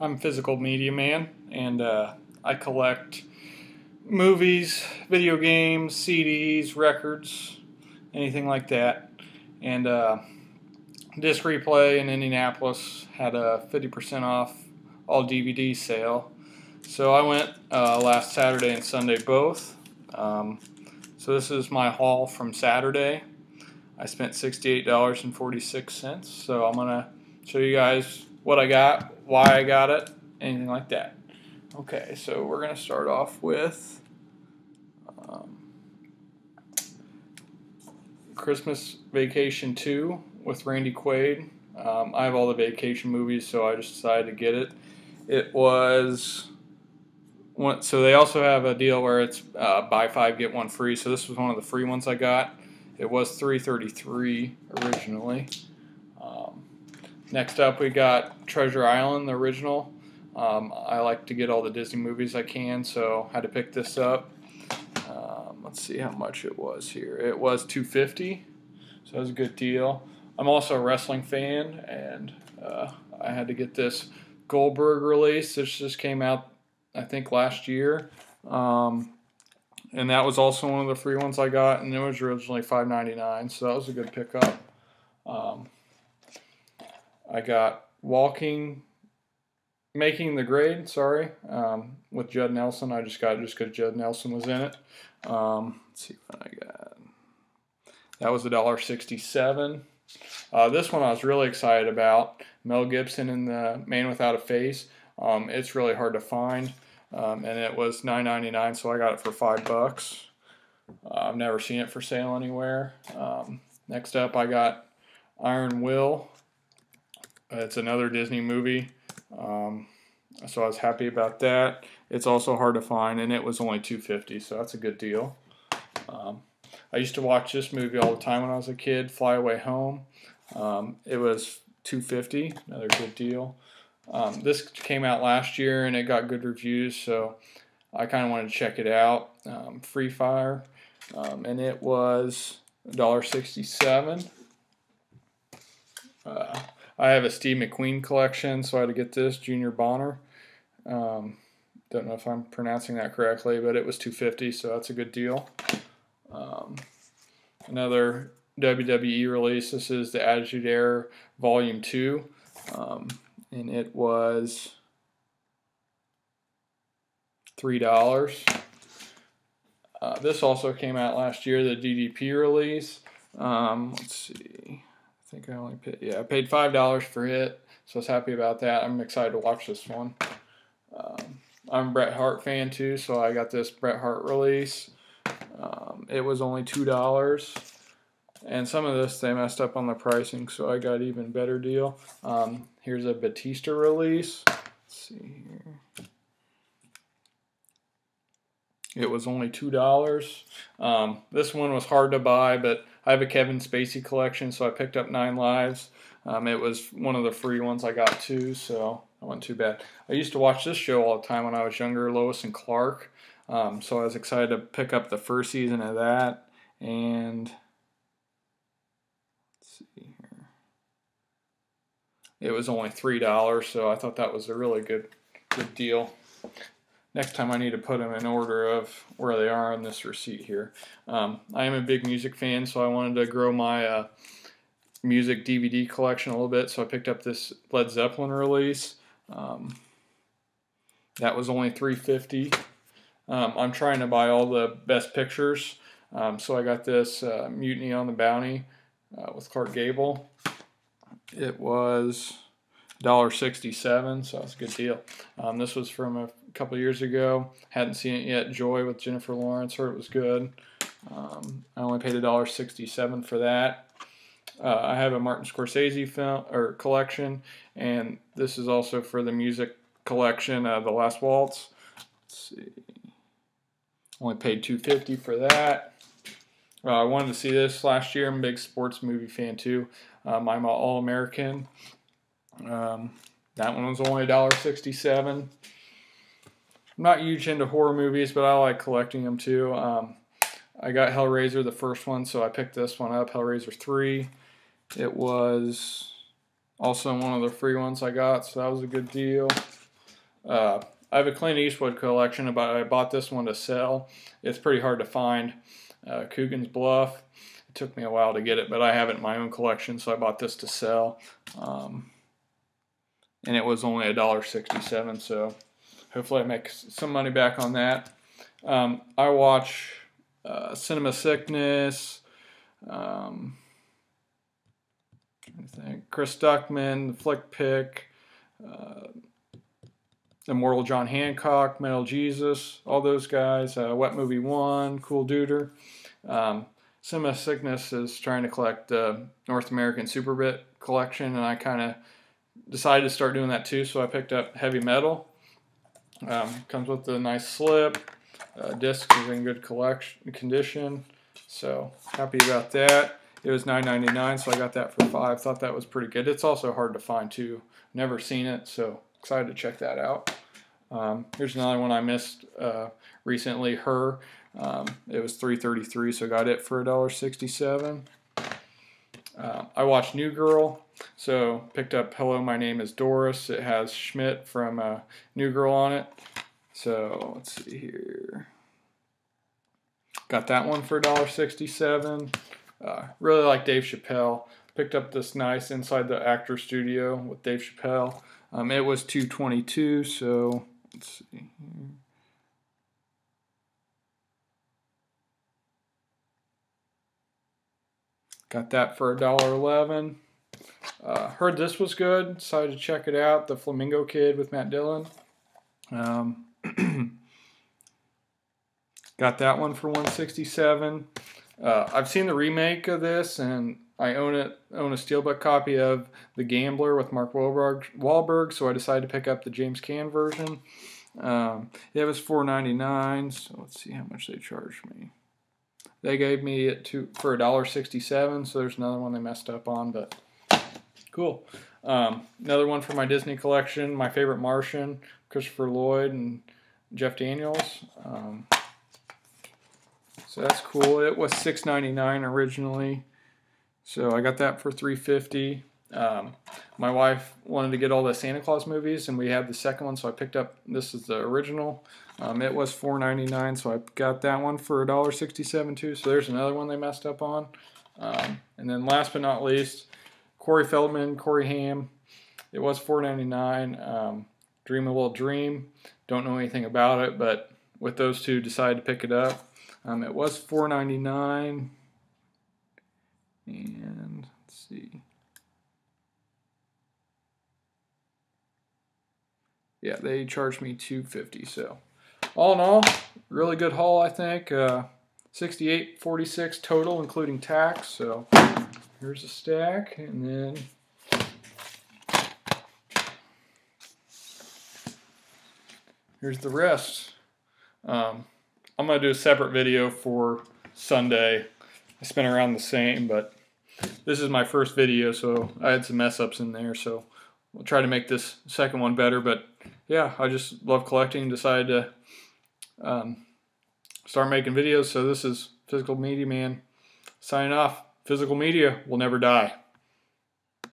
I'm physical media man, and uh, I collect movies, video games, CDs, records, anything like that. And uh, Disc Replay in Indianapolis had a 50% off all DVD sale. So I went uh, last Saturday and Sunday both. Um, so this is my haul from Saturday. I spent $68.46. So I'm going to show you guys what I got, why I got it, anything like that. Okay, so we're going to start off with um, Christmas Vacation 2 with Randy Quaid. Um, I have all the vacation movies, so I just decided to get it. It was so they also have a deal where it's uh, buy five get one free. So this was one of the free ones I got. It was 333 originally. Next up, we got Treasure Island, the original. Um, I like to get all the Disney movies I can, so I had to pick this up. Um, let's see how much it was here. It was 250, so that was a good deal. I'm also a wrestling fan, and uh, I had to get this Goldberg release. This just came out, I think, last year. Um, and that was also one of the free ones I got, and it was originally $5.99, so that was a good pickup. Um, I got Walking, Making the Grade, sorry, um, with Judd Nelson. I just got it just because Judd Nelson was in it. Um, let's see what I got. That was $1.67. Uh, this one I was really excited about. Mel Gibson in the Man Without a Face. Um, it's really hard to find, um, and it was $9.99, so I got it for five bucks. Uh, I've never seen it for sale anywhere. Um, next up, I got Iron Will. It's another Disney movie, um, so I was happy about that. It's also hard to find, and it was only 250, so that's a good deal. Um, I used to watch this movie all the time when I was a kid, Fly Away Home. Um, it was 250, another good deal. Um, this came out last year and it got good reviews, so I kind of wanted to check it out. Um, Free Fire, um, and it was $1.67. I have a Steve McQueen collection, so I had to get this Junior Bonner. Um, don't know if I'm pronouncing that correctly, but it was 250, so that's a good deal. Um, another WWE release. This is the Attitude Era Volume 2, um, and it was $3. Uh, this also came out last year, the DDP release. Um, let's see. I think I only paid, yeah, I paid $5 for it, so I was happy about that. I'm excited to watch this one. Um, I'm a Bret Hart fan too, so I got this Bret Hart release. Um, it was only $2. And some of this they messed up on the pricing, so I got even better deal. Um, here's a Batista release. Let's see here. It was only two dollars. Um, this one was hard to buy, but I have a Kevin Spacey collection, so I picked up Nine Lives. Um, it was one of the free ones I got too, so that wasn't too bad. I used to watch this show all the time when I was younger, Lois and Clark. Um, so I was excited to pick up the first season of that, and see here. It was only three dollars, so I thought that was a really good good deal. Next time I need to put them in order of where they are on this receipt here. Um, I am a big music fan, so I wanted to grow my uh, music DVD collection a little bit. So I picked up this Led Zeppelin release. Um, that was only 350. Um, I'm trying to buy all the best pictures, um, so I got this uh, Mutiny on the Bounty uh, with Clark Gable. It was $1.67, so that's a good deal. Um, this was from a couple years ago. Hadn't seen it yet. Joy with Jennifer Lawrence. Heard it was good. Um, I only paid $1.67 for that. Uh, I have a Martin Scorsese film or collection, and this is also for the music collection, uh, The Last Waltz. Let's see. Only paid 250 for that. Uh, I wanted to see this last year. I'm a big sports movie fan too. Um, I'm an All American. Um, that one was only $1.67. I'm not huge into horror movies, but I like collecting them too. Um, I got Hellraiser, the first one, so I picked this one up, Hellraiser 3. It was also one of the free ones I got, so that was a good deal. Uh, I have a Clint Eastwood collection, but I bought this one to sell. It's pretty hard to find. Uh, Coogan's Bluff. It took me a while to get it, but I have it in my own collection, so I bought this to sell. Um, and it was only $1.67, so hopefully I make some money back on that. Um, I watch uh, Cinema Sickness. Um, Chris Stuckman, Flick Pick, uh, Immortal John Hancock, Metal Jesus, all those guys. Uh, Wet Movie One, Cool Duder. Um, Cinema Sickness is trying to collect the North American Superbit collection, and I kind of decided to start doing that too. So I picked up Heavy Metal. Um, comes with a nice slip. Uh, disc is in good collection condition, so happy about that. It was $9.99, so I got that for five. Thought that was pretty good. It's also hard to find too. Never seen it, so excited to check that out. Um, here's another one I missed uh, recently. Her. Um, it was 3.33, so got it for $1.67. Uh, I watched New Girl, so picked up Hello, My Name is Doris. It has Schmidt from uh, New Girl on it. So let's see here. Got that one for $1.67. Uh, really like Dave Chappelle. Picked up this nice inside the actor studio with Dave Chappelle. Um, it was 222 so let's see here. Got that for $1.11. Uh, heard this was good. Decided to check it out. The Flamingo Kid with Matt Dillon. Um, got that one for 167. Uh, I've seen the remake of this, and I own it. Own a steelbook copy of The Gambler with Mark Wahlberg. Wahlberg so I decided to pick up the James Caan version. Um, it was 4.99. So let's see how much they charged me. They gave me it to for $1.67, so there's another one they messed up on, but cool. Um, another one for my Disney collection, my favorite Martian, Christopher Lloyd and Jeff Daniels. Um, so that's cool. It was $6.99 originally, so I got that for $3.50. Um, my wife wanted to get all the Santa Claus movies, and we had the second one, so I picked up. This is the original. Um, it was $4.99, so I got that one for $1.67 too. So there's another one they messed up on. Um, and then last but not least, Corey Feldman, Corey Haim. It was $4.99. Um, Dream a Little Dream. Don't know anything about it, but with those two, decided to pick it up. Um, it was $4.99. And let's see. Yeah, they charged me 250 So all in all, really good haul, I think. Uh, 68.46 total, including tax. So here's a stack, and then here's the rest. Um, I'm going to do a separate video for Sunday. I spent around the same, but this is my first video, so I had some mess ups in there. So we'll try to make this second one better. But yeah, I just love collecting. Decided to um, start making videos. So this is Physical Media Man signing off. Physical media will never die.